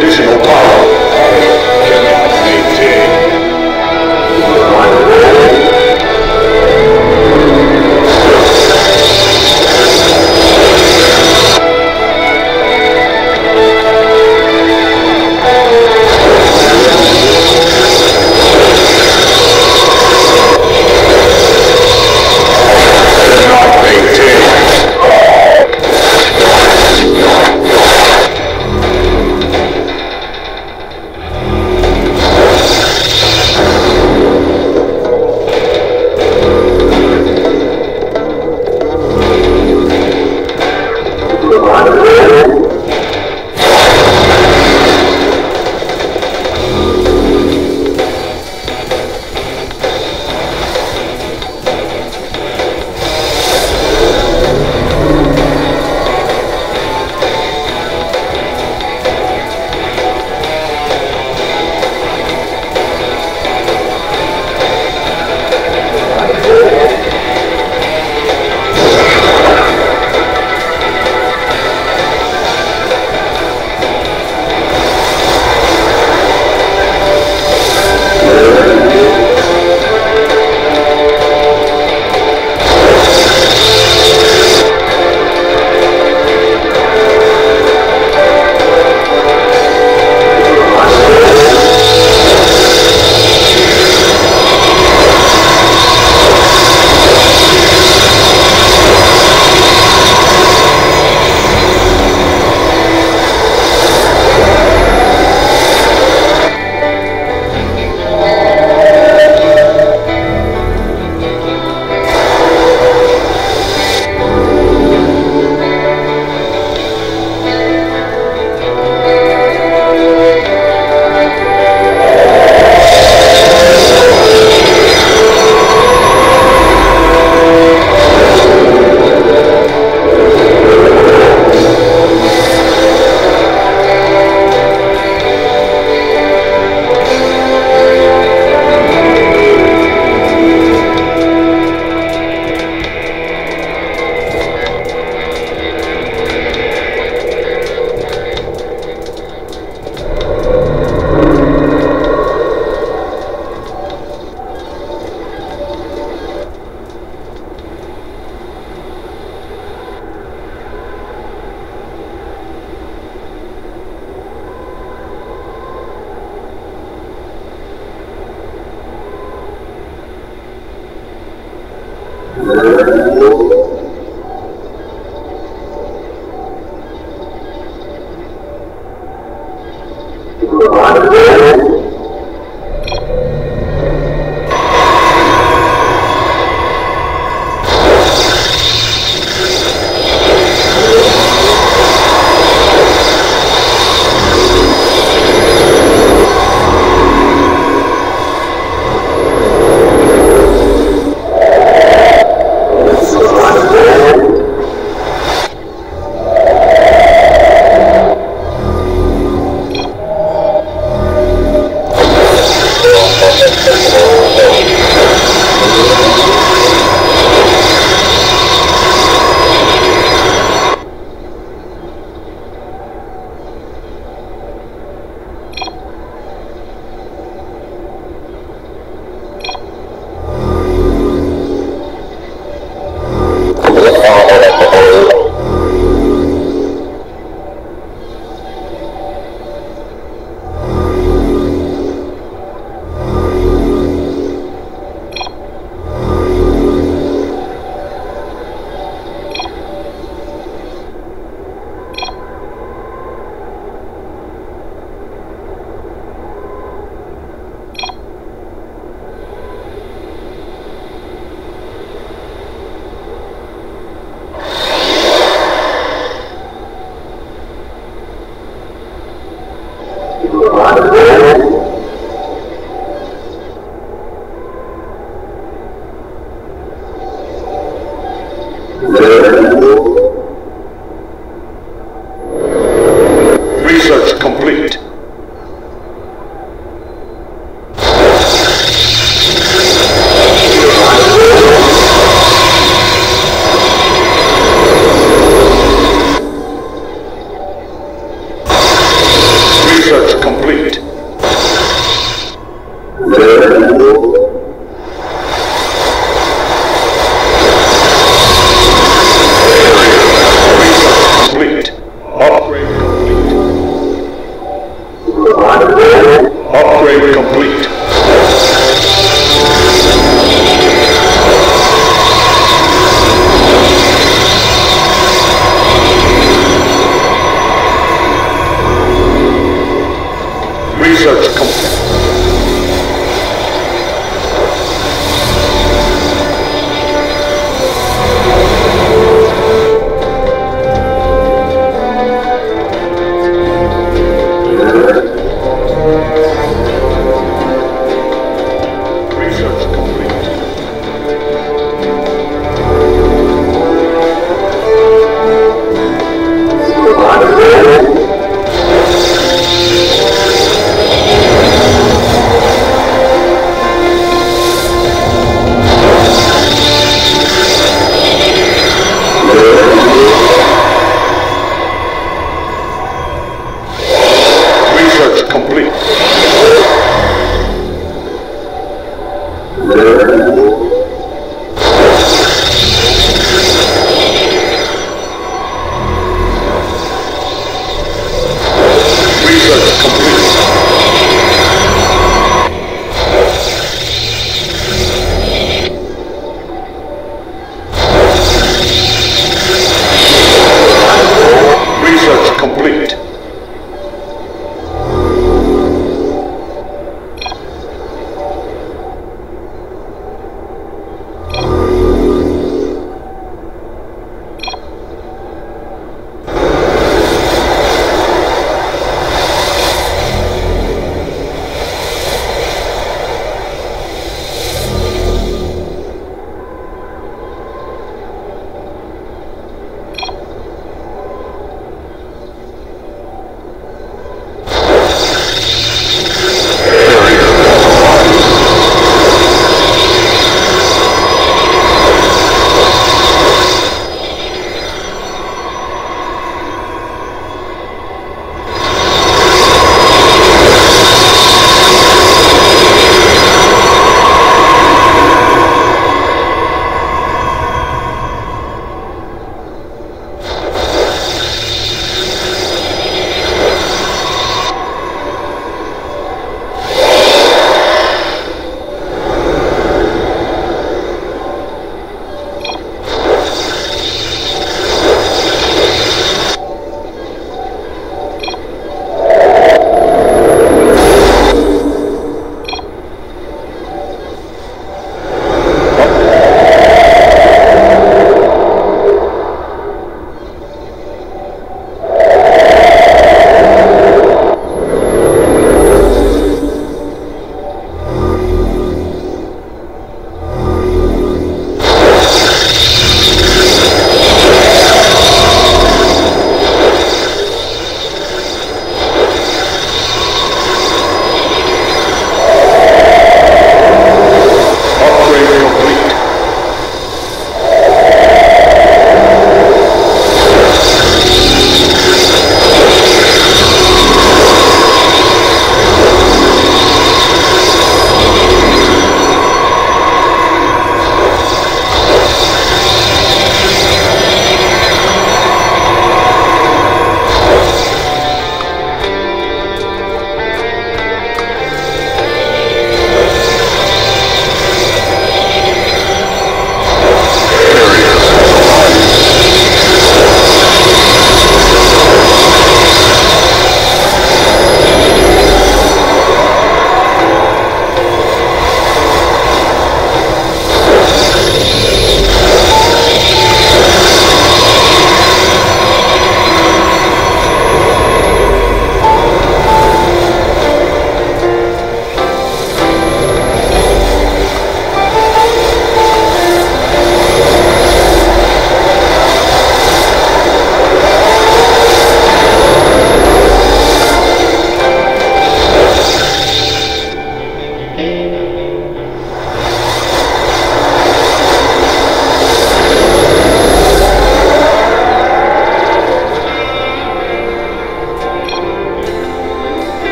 Constitution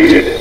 completed.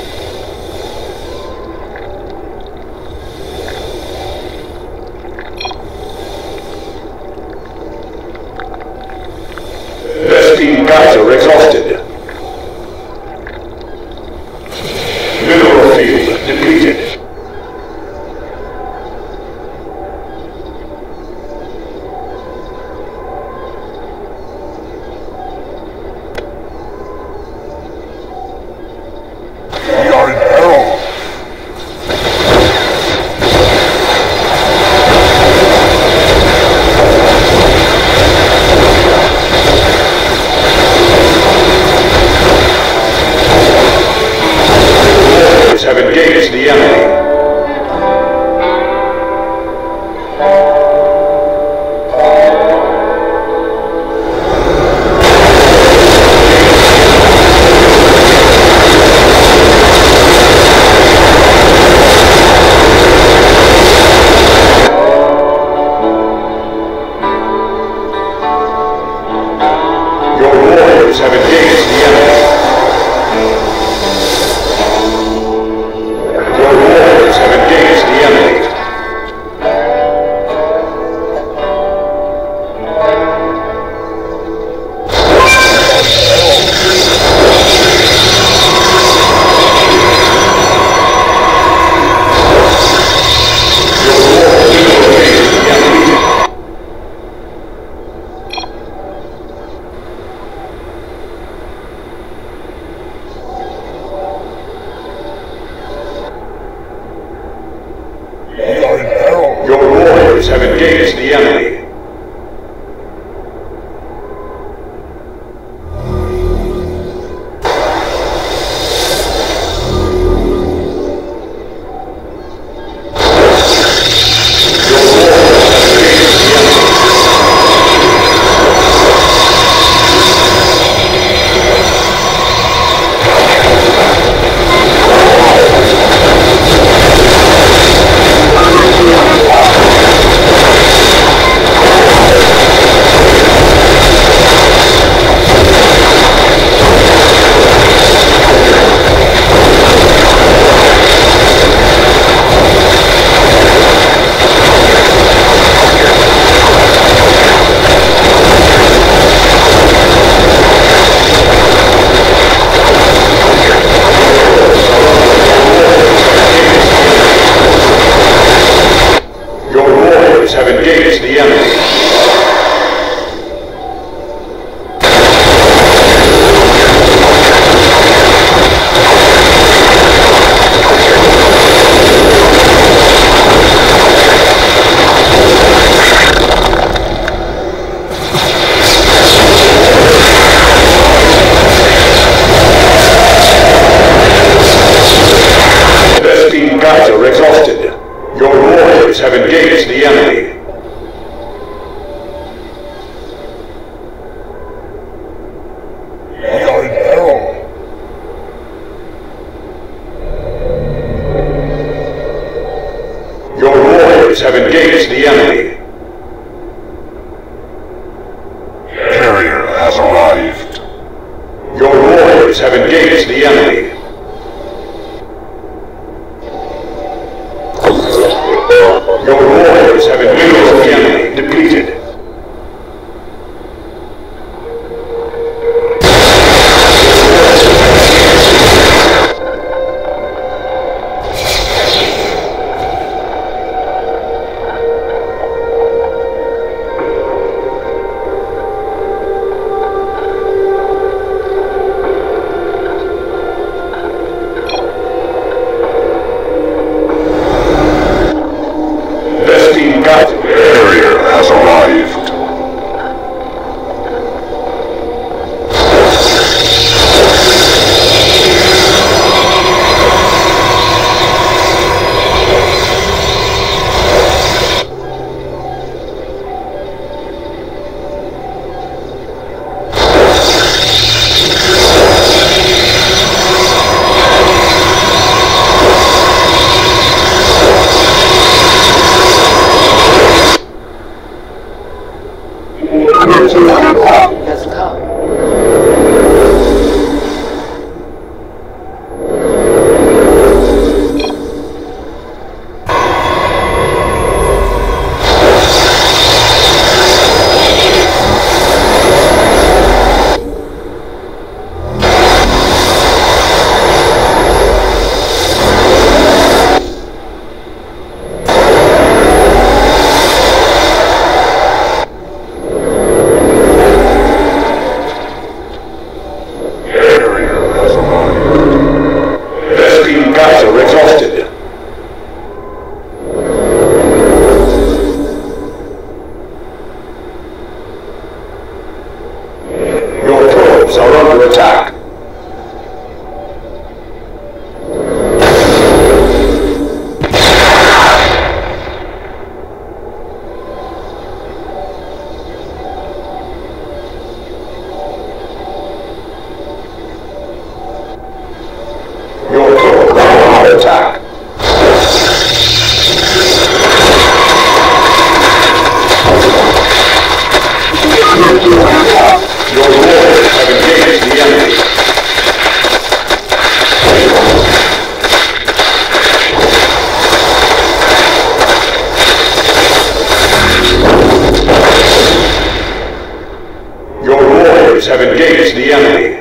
Have engaged the enemy.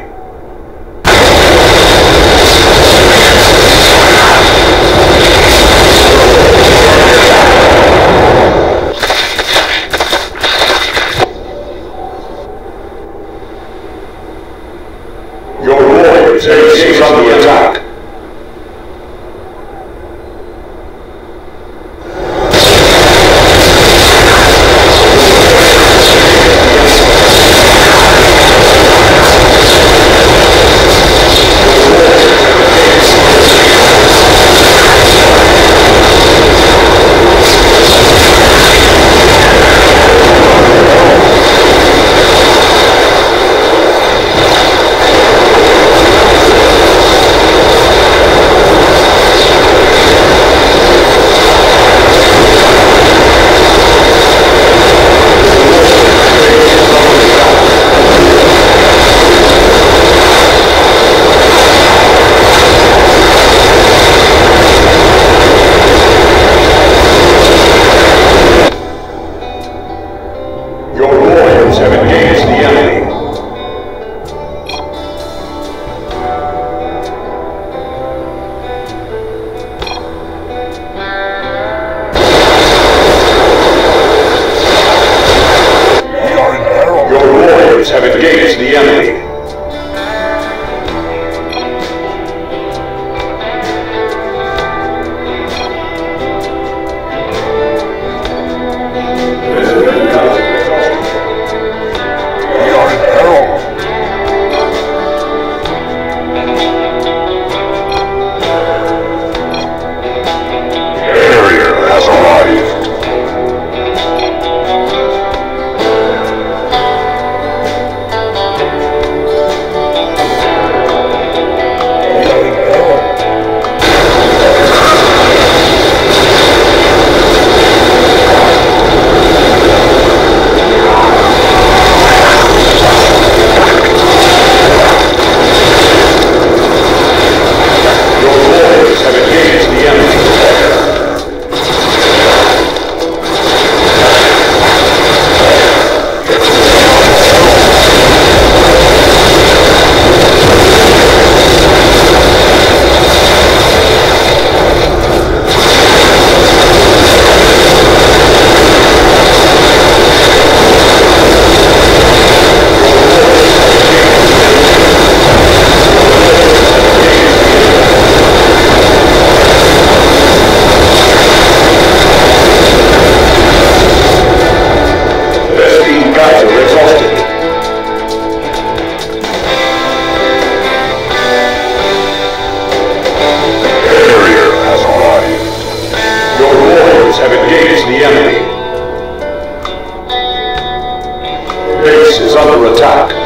Attack.